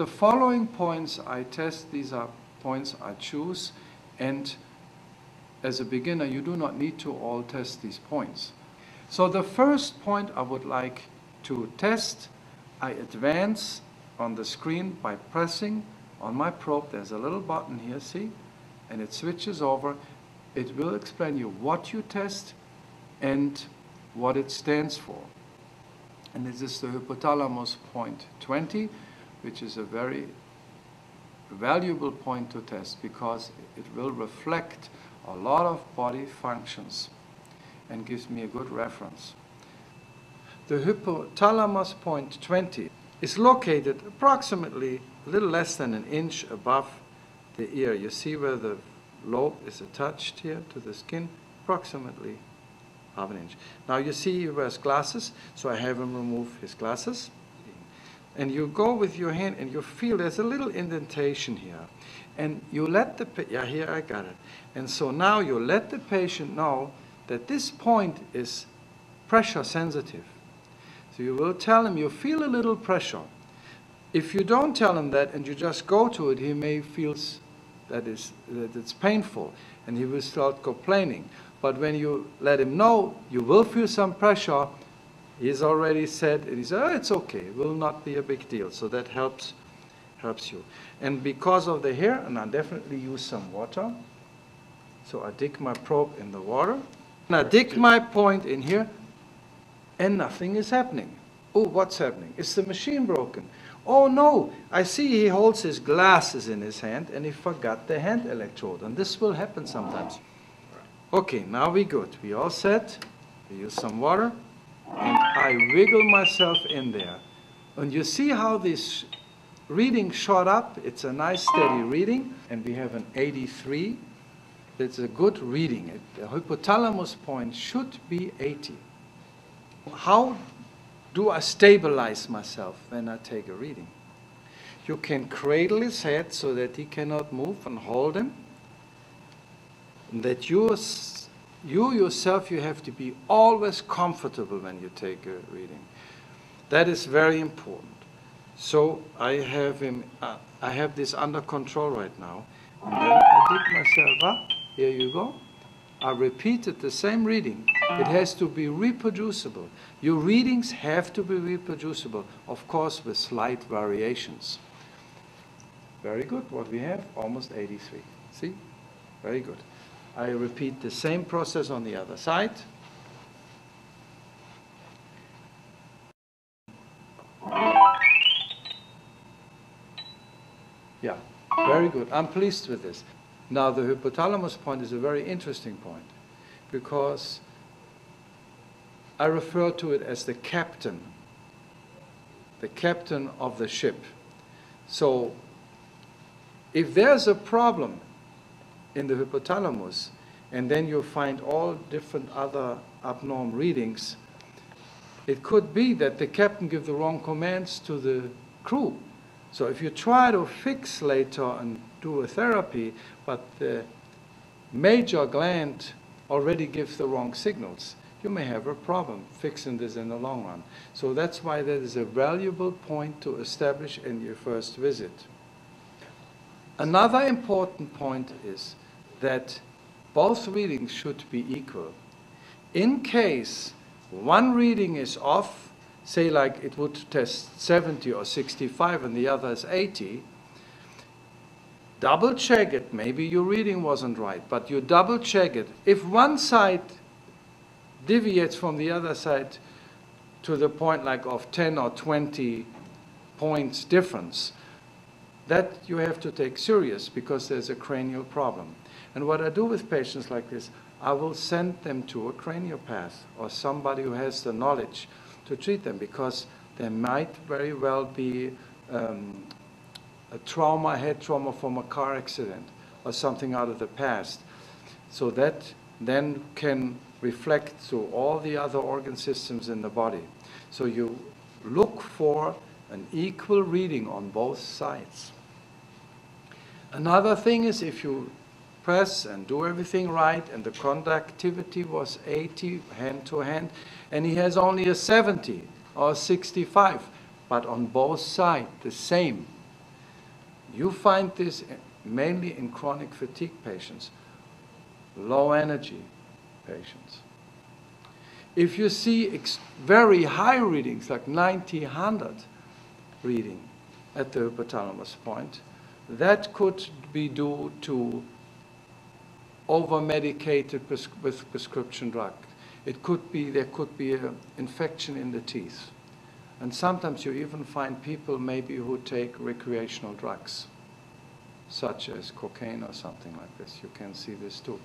The following points I test, these are points I choose, and as a beginner, you do not need to all test these points. So the first point I would like to test, I advance on the screen by pressing on my probe. There's a little button here, see? And it switches over. It will explain you what you test and what it stands for. And this is the hypothalamus point 20, which is a very valuable point to test because it will reflect a lot of body functions and gives me a good reference. The hypothalamus point 20 is located approximately a little less than an inch above the ear. You see where the lobe is attached here to the skin? Approximately half an inch. Now you see he wears glasses, so I have him remove his glasses. And you go with your hand and you feel there's a little indentation here. And you let the, yeah, here I got it. And so now you let the patient know that this point is pressure sensitive. So you will tell him you feel a little pressure. If you don't tell him that and you just go to it, he may feel that, is, that it's painful and he will start complaining. But when you let him know you will feel some pressure, he's already said, and he said, oh, it's okay, it will not be a big deal. So that helps, helps you. And because of the hair, and I definitely use some water. So I dig my probe in the water. And I dig my point in here, and nothing is happening. Oh, what's happening? Is the machine broken? Oh no, I see he holds his glasses in his hand and he forgot the hand electrode. And this will happen sometimes. Okay, now we're good. We all set. We use some water. And I wiggle myself in there. And you see how this reading shot up? It's a nice steady reading. And we have an 83. It's a good reading. The hypothalamus point should be 80. How do I stabilize myself when I take a reading? You can cradle his head so that he cannot move and hold him that you, you yourself, you have to be always comfortable when you take a reading. That is very important. So I have him, uh, I have this under control right now. And then I dig myself up. Here you go. I repeated the same reading. It has to be reproducible. Your readings have to be reproducible, of course, with slight variations. Very good. What we have, almost 83. See? Very good. I repeat the same process on the other side. Yeah, very good. I'm pleased with this. Now, the hypothalamus point is a very interesting point because I refer to it as the captain, the captain of the ship. So, if there's a problem in the hypothalamus, and then you find all different other abnormal readings, it could be that the captain gives the wrong commands to the crew. So if you try to fix later and do a therapy, but the major gland already gives the wrong signals, you may have a problem fixing this in the long run. So that's why that is a valuable point to establish in your first visit. Another important point is that both readings should be equal. In case one reading is off, say like it would test 70 or 65 and the other is 80, double check it. Maybe your reading wasn't right, but you double check it. If one side deviates from the other side to the point like of 10 or 20 points difference, that you have to take serious because there's a cranial problem. And what I do with patients like this, I will send them to a craniopath or somebody who has the knowledge to treat them because there might very well be um, a trauma, head trauma from a car accident or something out of the past. So that then can reflect to all the other organ systems in the body. So you look for an equal reading on both sides. Another thing is if you press and do everything right, and the conductivity was 80 hand to hand, and he has only a 70 or 65, but on both sides the same. You find this mainly in chronic fatigue patients, low energy patients. If you see very high readings, like 90, 100 reading at the hypothalamus point, that could be due to over-medicated pres with prescription drug. It could be, there could be an infection in the teeth. And sometimes you even find people maybe who take recreational drugs, such as cocaine or something like this. You can see this too.